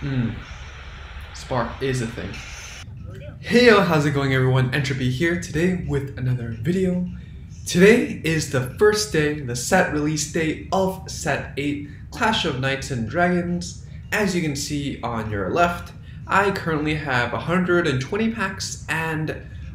Mm. Spark is a thing. Hey yo, how's it going everyone? Entropy here today with another video. Today is the first day, the set release day of set 8 Clash of Knights and Dragons. As you can see on your left, I currently have 120 packs and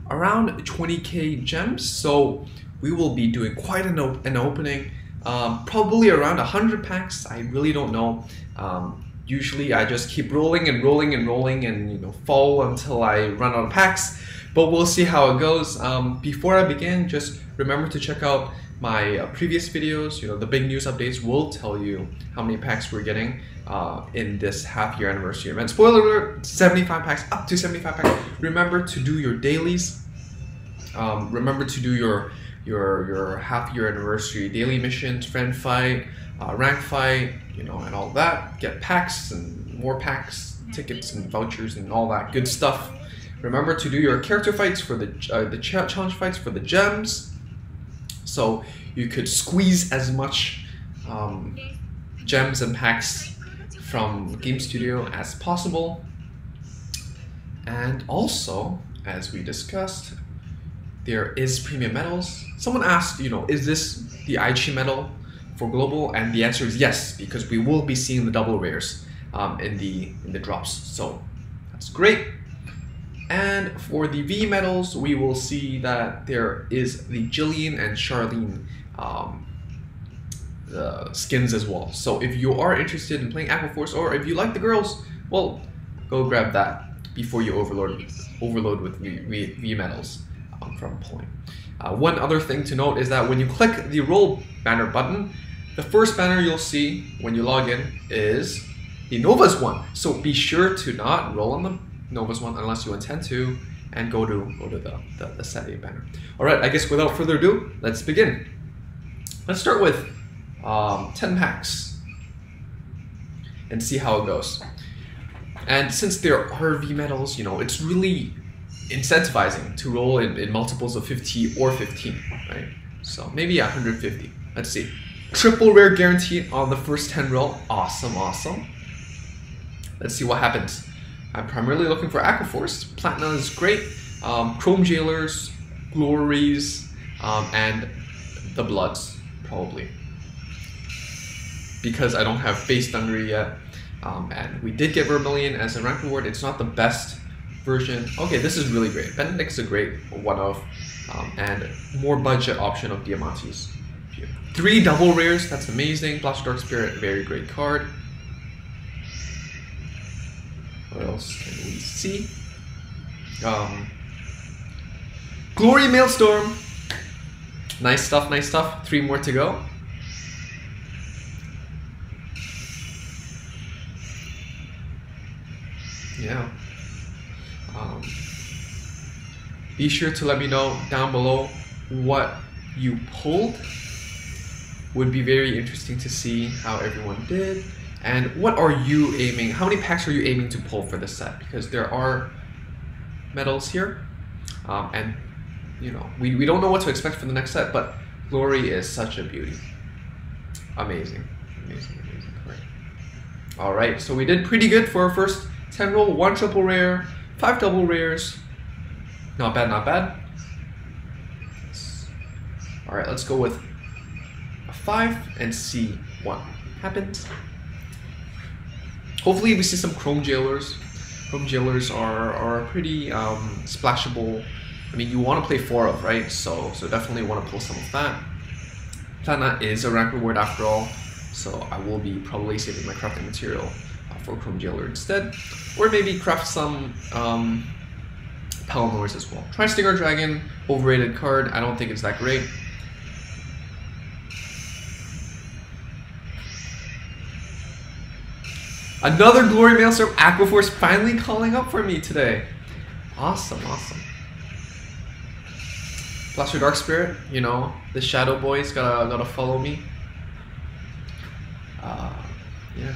around 20k gems, so we will be doing quite an, op an opening. Um, probably around 100 packs, I really don't know. Um, usually I just keep rolling and rolling and rolling and you know fall until I run out of packs. But we'll see how it goes. Um, before I begin, just remember to check out my uh, previous videos. You know the big news updates will tell you how many packs we're getting uh, in this half year anniversary event. Spoiler alert: 75 packs, up to 75 packs. Remember to do your dailies. Um, remember to do your your your half year anniversary daily missions, friend fight, uh, rank fight, you know, and all that. Get packs and more packs, tickets and vouchers and all that good stuff. Remember to do your character fights for the uh, the challenge fights for the gems, so you could squeeze as much um, gems and packs from Game Studio as possible. And also, as we discussed, there is premium medals. Someone asked, you know, is this the Aichi medal for global? And the answer is yes, because we will be seeing the double rares um, in the in the drops. So that's great. And for the V medals, we will see that there is the Jillian and Charlene um, uh, skins as well. So if you are interested in playing Aqua Force, or if you like the girls, well, go grab that before you overload overload with V, v, v medals um, from Point. Uh, one other thing to note is that when you click the roll banner button, the first banner you'll see when you log in is the Novus one. So be sure to not roll on the Novus one unless you intend to, and go to go to the the, the banner. All right, I guess without further ado, let's begin. Let's start with um, 10 packs and see how it goes. And since there are V medals, you know, it's really incentivizing to roll in, in multiples of 50 or 15, right? So maybe 150. Let's see. Triple rare guaranteed on the first 10 roll. Awesome, awesome. Let's see what happens. I'm primarily looking for Aquaforce. Platinum is great. Um, Chrome Jailers, Glories, um, and the Bloods, probably. Because I don't have base Dungaree yet. Um, and we did get Vermilion as a rank reward. It's not the best version. Okay, this is really great. Benedict's a great one of, um, and more budget option of Diamantes. Three double rares, that's amazing. Blaster Dark Spirit, very great card. What else can we see? Um, Glory Maelstrom. Nice stuff, nice stuff. Three more to go. Yeah. Um, be sure to let me know down below what you pulled. Would be very interesting to see how everyone did. And what are you aiming, how many packs are you aiming to pull for this set? Because there are medals here. Um, and, you know, we, we don't know what to expect for the next set, but Glory is such a beauty. Amazing, amazing, amazing. Great. All right, so we did pretty good for our first 10 roll, one triple rare, five double rares. Not bad, not bad. All right, let's go with a five and see what happens. Hopefully we see some Chrome Jailers. Chrome Jailers are, are pretty um, splashable. I mean, you want to play four of, right? So, so definitely want to pull some of that. Plana is a rank reward after all, so I will be probably saving my crafting material for Chrome Jailer instead. Or maybe craft some um, Palamores as well. Tri-Stinger Dragon, overrated card. I don't think it's that great. Another Glory Maelstrom Aquaforce finally calling up for me today. Awesome, awesome. Blaster Dark Spirit, you know, the Shadow Boys gotta gotta follow me. Uh, yeah.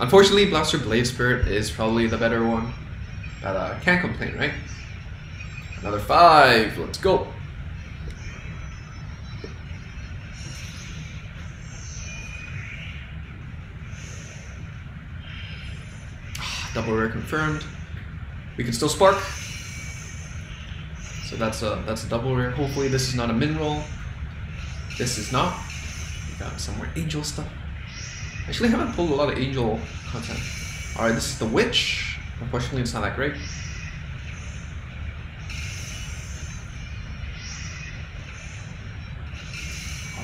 Unfortunately, Blaster Blade Spirit is probably the better one. But uh, can't complain, right? Another five, let's go. Ah, double rare confirmed. We can still spark. So that's a that's a double rare. Hopefully this is not a min roll. This is not. We got some more angel stuff. Actually haven't pulled a lot of angel content. Alright, this is the witch. Unfortunately it's not that great.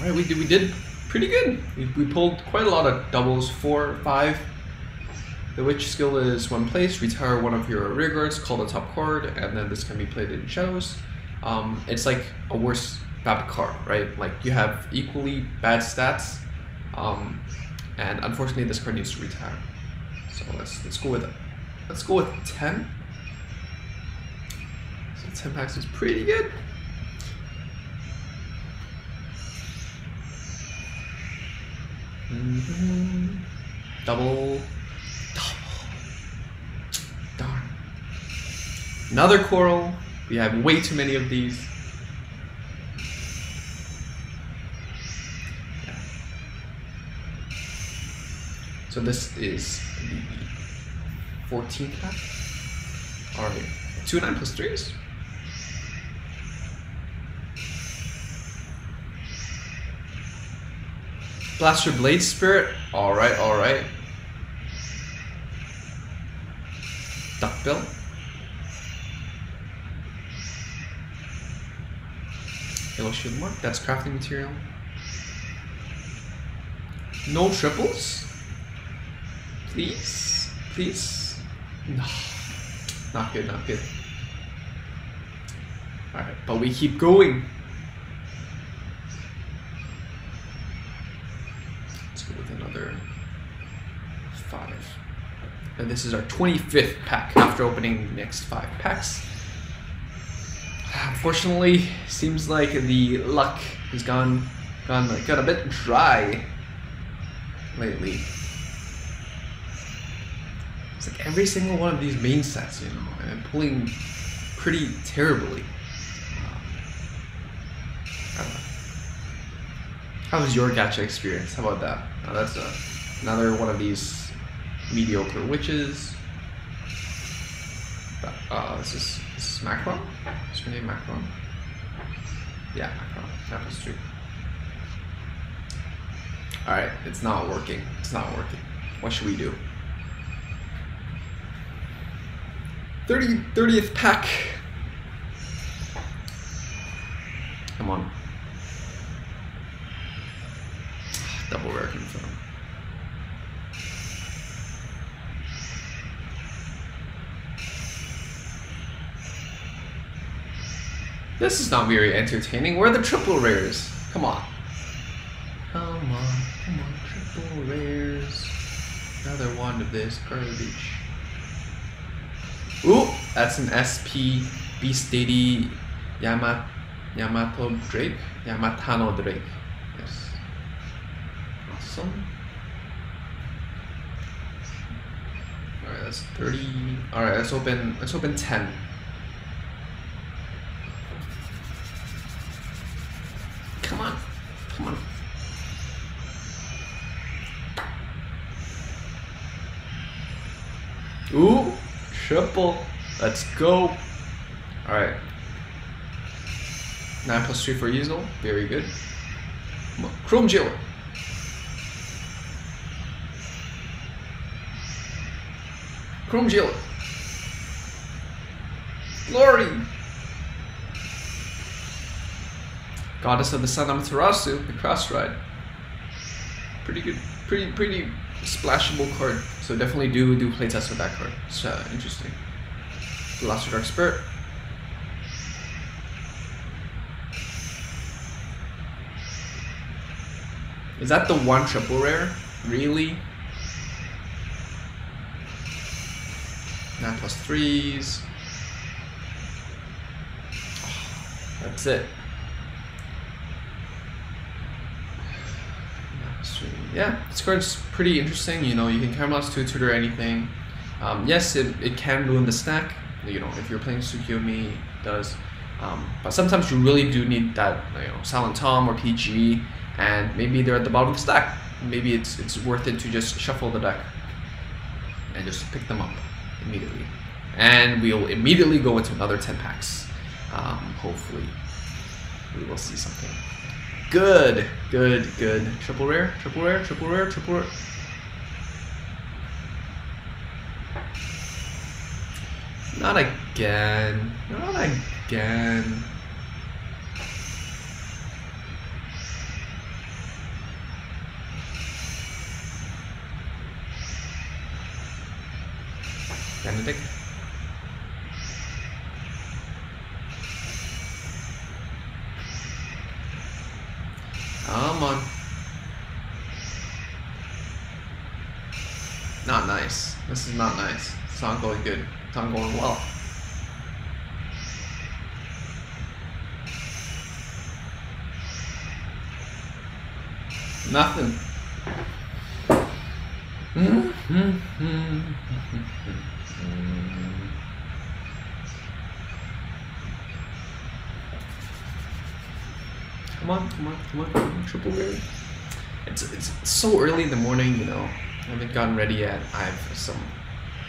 Alright, we did we did pretty good. We, we pulled quite a lot of doubles, four, five. The witch skill is one place, retire one of your rear guards, call the top card, and then this can be played in shadows. Um, it's like a worse bad card, right? Like you have equally bad stats, um, and unfortunately this card needs to retire. So let's let's go with it. Let's go with ten. So ten packs is pretty good. Double. Double. Darn. Another coral. We have way too many of these. Yeah. So this is the 14th pack. Alright. 2 9 plus 3s. Blaster Blade Spirit. Alright, alright. Duckbill. Yellow Shield Mark. That's crafting material. No triples? Please? Please? No. Not good, not good. Alright, but we keep going. And this is our 25th pack after opening the next five packs. Unfortunately, seems like the luck has gone gone got a bit dry lately. It's like every single one of these main sets, you know, I'm pulling pretty terribly. How was your gacha experience? How about that? Oh, that's a, another one of these mediocre witches. Uh, this is, this is Macron? Is her name Macron? Yeah, Macron. Tapestry. Alright, it's not working. It's not working. What should we do? 30, 30th pack. Come on. Double rare confirm. This is not very entertaining. Where are the triple rares? Come on. Come on, come on, triple rares. Another one of this garbage. Ooh, that's an SP Beast Deity Yama, Yamato Drake? Yamatano Drake. Awesome. Alright, that's 30. Alright, let's open let's open 10. Come on. Come on Ooh, triple. Let's go. Alright. 9 plus 3 for Easel. Very good. Chrome Jailer. Chrome Jailer. Glory. Goddess of the Sun Amaterasu, the cross ride. Pretty good, pretty pretty splashable card. So definitely do do playtest with that card. It's uh, interesting. Blaster Dark Spirit. Is that the one triple rare? Really? Nine plus threes. that's it. yeah, this card's pretty interesting. You know, you can caramelize to it or anything. Um, yes, it, it can ruin the stack. You know, if you're playing Tsukiyomi, it does. Um, but sometimes you really do need that, you know, Silent Tom or PG, and maybe they're at the bottom of the stack. Maybe it's it's worth it to just shuffle the deck and just pick them up. Immediately. And we'll immediately go into another 10 packs. Um, hopefully, we will see something. Good, good, good. Triple rare, triple rare, triple rare, triple rare. Not again. Not again. Come on. Not nice. This is not nice. It's not going good. It's not going well. Nothing. Come on, come on, come on, come on, triple rare. It's, it's so early in the morning, you know. I haven't gotten ready yet. I have some,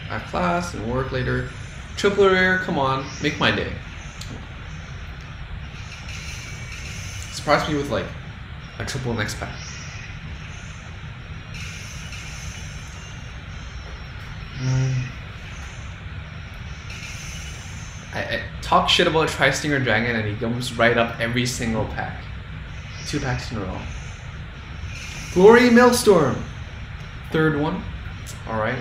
I have class and work later. Triple rare, come on, make my day. Surprise me with like a triple next pack. I, I, talk shit about Tri-Stinger Dragon and he comes right up every single pack. Two packs in a row. Glory Maelstrom. Third one. Alright.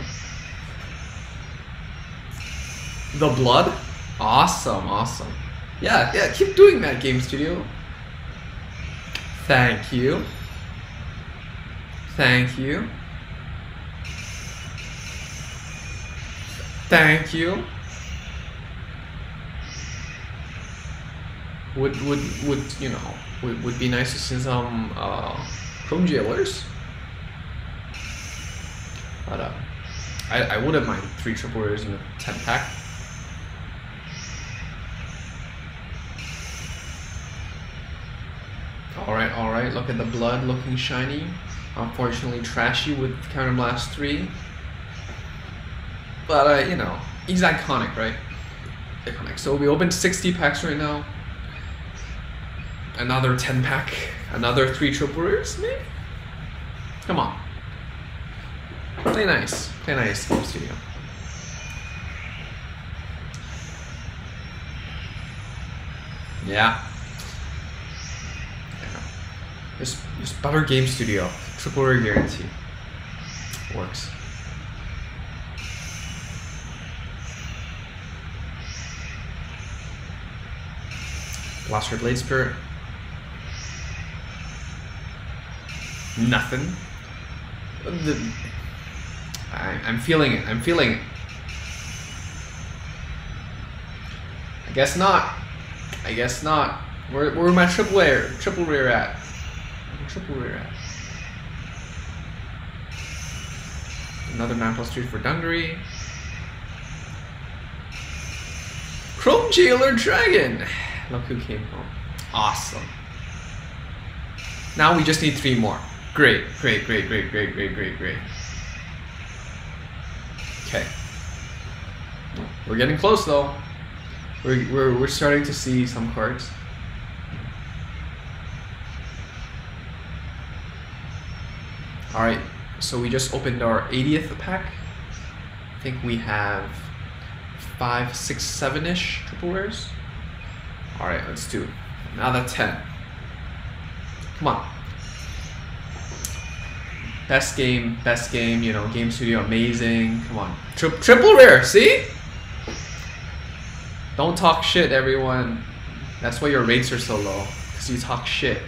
The Blood. Awesome, awesome. Yeah, yeah, keep doing that, Game Studio. Thank you. Thank you. Thank you. Would would would you know would, would be nice to see some uh, Chrome jailers. But uh, I I wouldn't mind three triple rares in a ten pack. Alright, alright, look at the blood looking shiny. Unfortunately trashy with Counter Blast 3. But, uh, you know, he's iconic, right? Iconic. So we opened 60 packs right now. Another 10 pack. Another 3 triple rares, maybe? Come on. Play nice. Play nice, Game Studio. Yeah. Just, just butter Game Studio. Triple rare guarantee. Works. Blaster Blade Spirit. Nothing. The, I, I'm feeling it. I'm feeling it. I guess not. I guess not. Where, where my triple rare, triple rear at? Triple rear at? Another 9 plus 3 for Dungaree. Chrome Jailer Dragon. Look who came home. Awesome. Now we just need three more. Great, great, great, great, great, great, great, great. Okay. We're getting close though. We're, we're, we're starting to see some cards. Alright, so we just opened our 80th pack. I think we have five, six, seven-ish triple rares. Alright, let's do another 10. Come on. Best game, best game, you know, Game Studio, amazing. Come on. Tri triple rare, see? Don't talk shit, everyone. That's why your rates are so low, because you talk shit.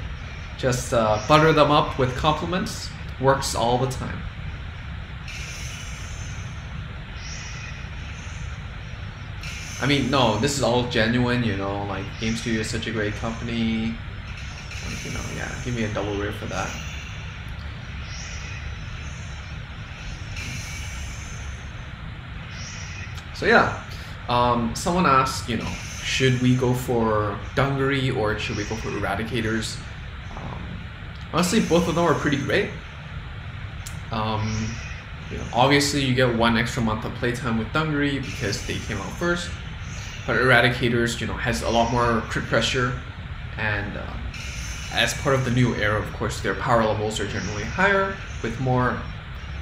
Just uh, butter them up with compliments. Works all the time. I mean, no, this is all genuine, you know, like Game Studio is such a great company. Like, you know, yeah, give me a double rare for that. So yeah, um, someone asked, you know, should we go for Dungaree or should we go for Eradicators? Um, honestly, both of them are pretty great. Um, You know, obviously, you get one extra month of playtime with Dungaree because they came out first. But Eradicators, you know, has a lot more crit pressure, and uh, as part of the new era, of course, their power levels are generally higher with more,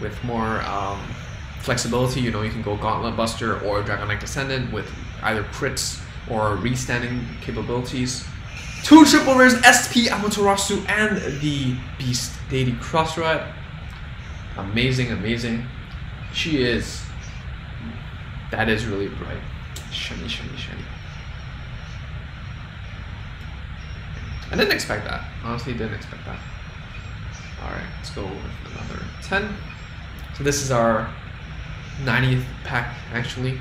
with more um, flexibility. You know, you can go Gauntlet Buster or Dragon Knight Descendant with either crits or restanding capabilities. Two triple rares, SP Amaterasu and the Beast Deity Cross Ride. Amazing, amazing. She is. That is really bright. I didn't expect that. Honestly, didn't expect that. Alright, let's go with another 10. So this is our 90th pack, actually.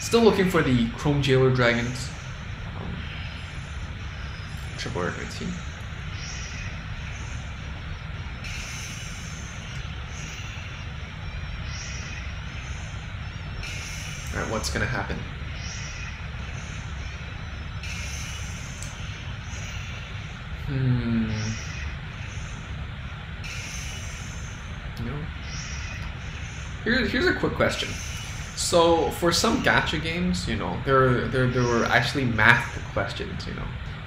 Still looking for the Chrome Jailer Dragons. Um, triple 13. Alright, what's gonna happen? Hmm. No. Here, here's a quick question. So for some gacha games, you know, there there there were actually math questions, you know,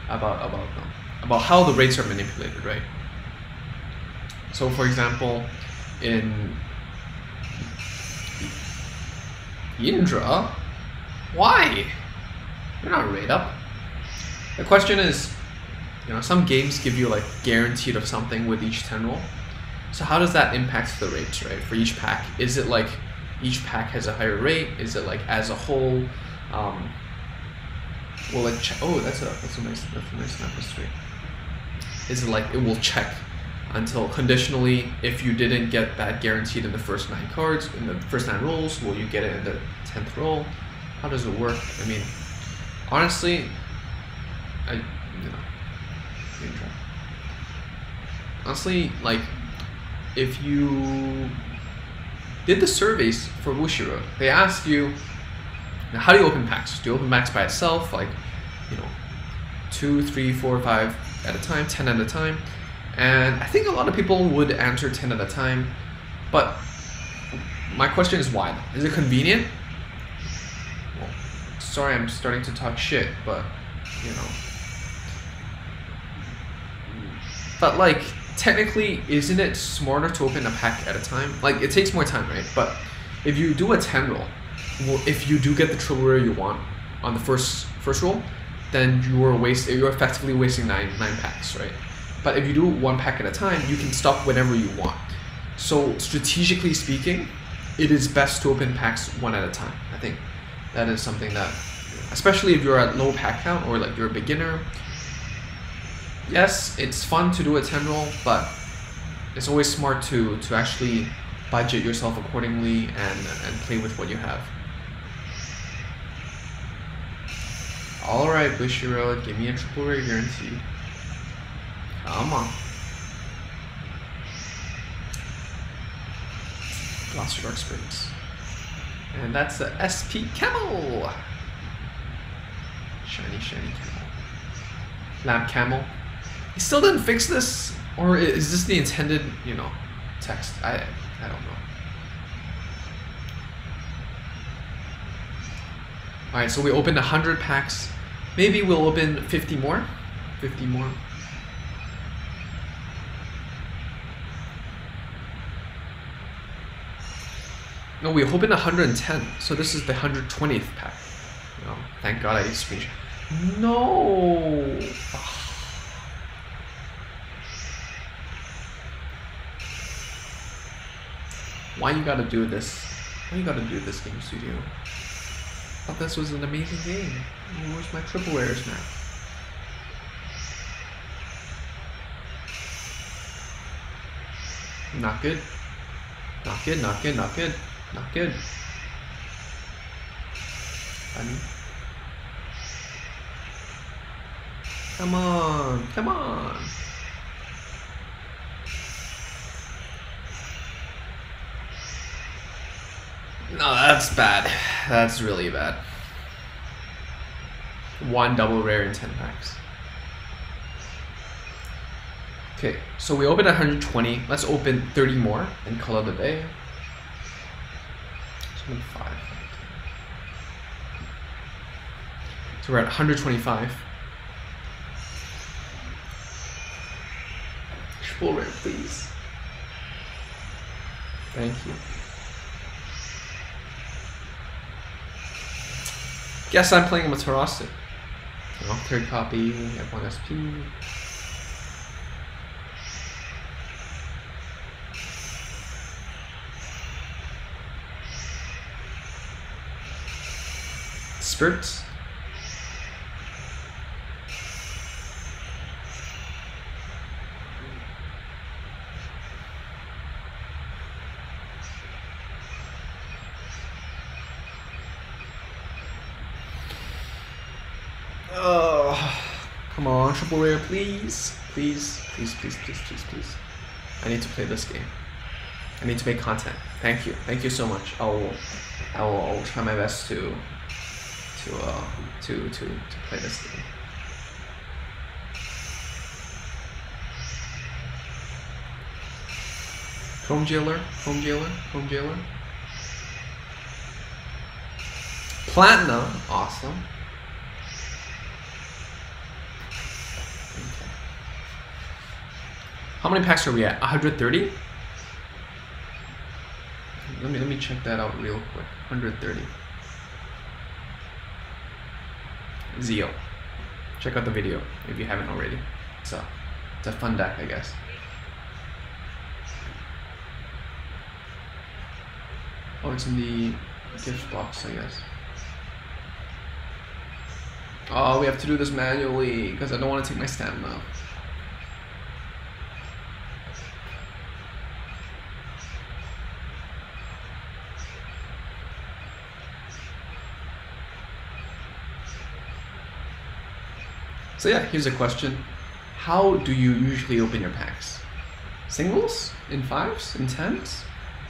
about about them, about how the rates are manipulated, right? So for example, in Indra, why? You're not rate up. The question is, you know, some games give you like guaranteed of something with each 10 roll. So how does that impact the rates, right? For each pack, is it like each pack has a higher rate? Is it like as a whole? Um, will it check? Oh, that's a that's a nice that's a nice number three. Is it like it will check until conditionally if you didn't get that guaranteed in the first nine cards in the first nine rolls, will you get it in the tenth roll? How does it work? I mean, honestly, I you know, honestly like if you did the surveys for Bushiroad, they asked you, how do you open packs? Do you open packs by itself, like, you know, two, three, four, five at a time, ten at a time? And I think a lot of people would answer ten at a time, but my question is why? Is it convenient? Well, sorry, I'm starting to talk shit, but you know. But like, technically, isn't it smarter to open a pack at a time? Like, it takes more time, right? But if you do a 10 roll, if you do get the triple rare you want on the first first roll, then you're waste you're effectively wasting nine nine packs, right? But if you do one pack at a time, you can stop whenever you want. So strategically speaking, it is best to open packs one at a time. I think that is something that, especially if you're at low pack count or like you're a beginner, yes, it's fun to do a 10 roll, but it's always smart to, to actually budget yourself accordingly and, and play with what you have. Alright, Bushiroad, give me a triple rare guarantee. On. Blaster Dark Spirit. And that's the SP Camel! Shiny, shiny camel. Lab Camel. He still didn't fix this? Or is this the intended, you know, text? I, I don't know. Alright, so we opened 100 packs. Maybe we'll open 50 more? 50 more. No, we're hoping 110, so this is the 120th pack. Oh, thank God I screenshot. No! Why you gotta do this? Why you gotta do this game studio? Thought this was an amazing game. Where's my triple rares now? Not good. Not good, not good, not good. Not good. Funny. Come on, come on. No, that's bad. That's really bad. One double rare in 10 packs. Okay, so we opened 120. Let's open 30 more and call it a day. 25. So we're at 125. Triple rare, please. Thank you. Guess I'm playing Amaterasu. You third copy, F1 SP. Oh, come on, triple rare, please. Please, please, please, please, please, please. I need to play this game. I need to make content. Thank you. Thank you so much. I will, I will, I will try my best to, to, uh, to, to, to play this game. Chrome Jailer, home Jailer, home Jailer. Platinum, awesome. How many packs are we at? 130? Let me let me check that out real quick. 130. Zio. Check out the video if you haven't already. So, it's a fun deck, I guess. Oh, it's in the gift box, I guess. Oh, we have to do this manually because I don't want to take my stamina. So yeah, here's a question. How do you usually open your packs? Singles? In fives? In tens?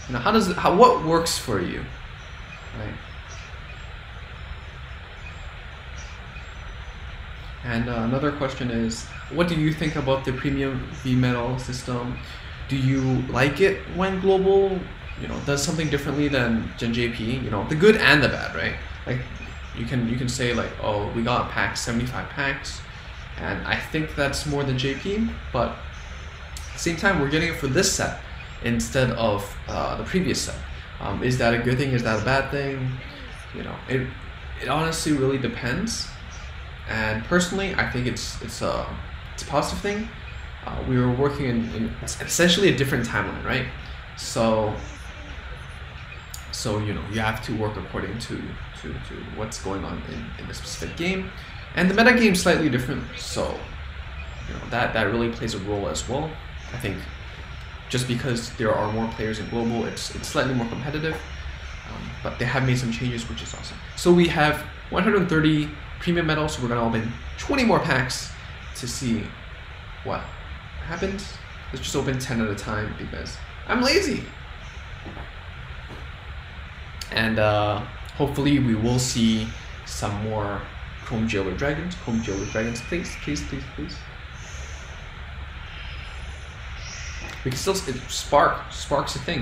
You know, how does how, what works for you? Right. And uh, another question is, what do you think about the premium V metal system? Do you like it when global, you know, does something differently than Gen JP? You know, the good and the bad, right? Like, you can you can say like, oh, we got packs, 75 packs and I think that's more than JP, but at the same time, we're getting it for this set instead of uh, the previous set. Um, is that a good thing? Is that a bad thing? You know, it it honestly really depends. And personally, I think it's it's a it's a positive thing. Uh, we were working in, in essentially a different timeline, right? So so you know you have to work according to to, to what's going on in, in the specific game and the meta game is slightly different, so you know that that really plays a role as well. I think just because there are more players in global, it's it's slightly more competitive. Um, but they have made some changes, which is awesome. So we have 130 premium medals. So we're gonna open 20 more packs to see what happens. Let's just open 10 at a time because I'm lazy. And uh, hopefully we will see some more Chrome Jailer Dragons, Chrome Jailer Dragons, please, please, please, please. We can still, it, Spark, Spark's a thing.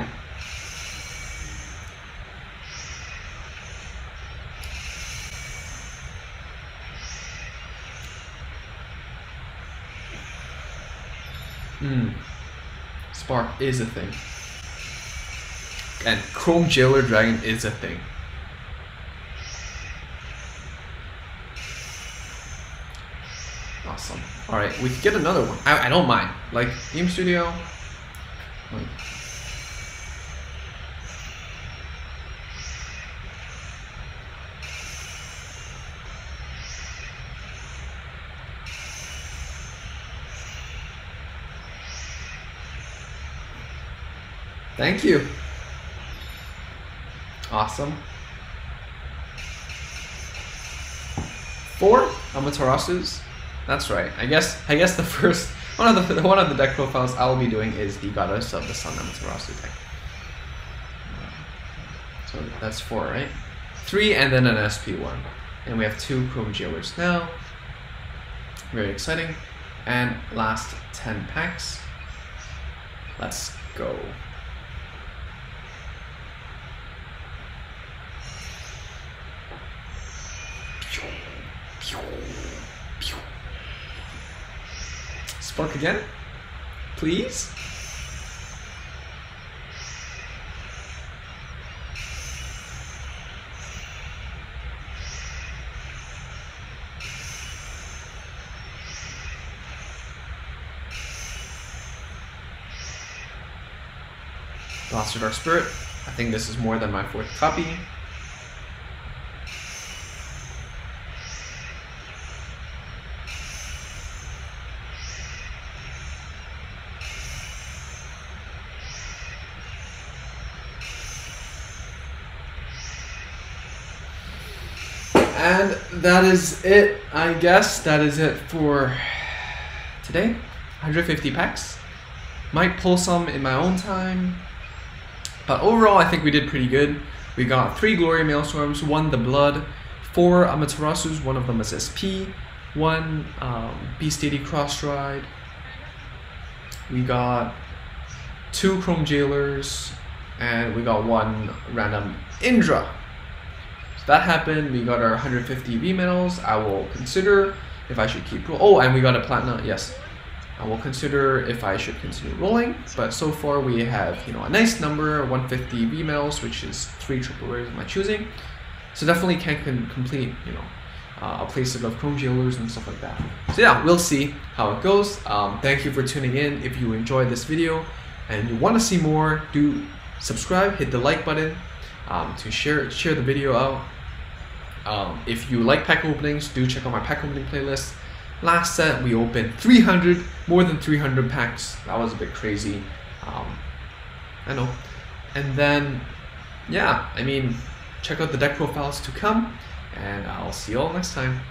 Hmm. Spark is a thing. And Chrome Jailer Dragon is a thing. Awesome. All right, we can get another one. I, I don't mind. Like Game Studio. Like, Thank you. Awesome. Four Amaterasu's. That's right. I guess I guess the first one of the one of the deck profiles I will be doing is the Goddess of the Sun Amaterasu deck. So that's four, right? Three and then an SP one. And we have two Chrome Jailers now. Very exciting. And last 10 packs. Let's go. Spark again, please. Lost Dark Spirit. I think this is more than my fourth copy. And that is it, I guess. That is it for today. 150 packs. Might pull some in my own time. But overall, I think we did pretty good. We got three Glory Maelstroms, one the Blood, four Amaterasus, one of them is SP, one um, Beast Deity Cross Ride. We got two Chrome Jailers, and we got one random Indra. That happened. We got our 150 V medals. I will consider if I should keep. Oh, and we got a Platinum. Yes, I will consider if I should continue rolling, but so far we have, you know, a nice number, 150 V medals, which is three triple rares of my choosing. So definitely can complete, you know, uh, a playset of Chrome Jailers and stuff like that. So yeah, we'll see how it goes. Um, thank you for tuning in. If you enjoyed this video and you want to see more, do subscribe, hit the like button um, to share share the video out. Um, if you like pack openings, do check out my pack opening playlist. Last set we opened 300, more than 300 packs. That was a bit crazy. Um, I know. And then, yeah, I mean, check out the deck profiles to come, and I'll see you all next time.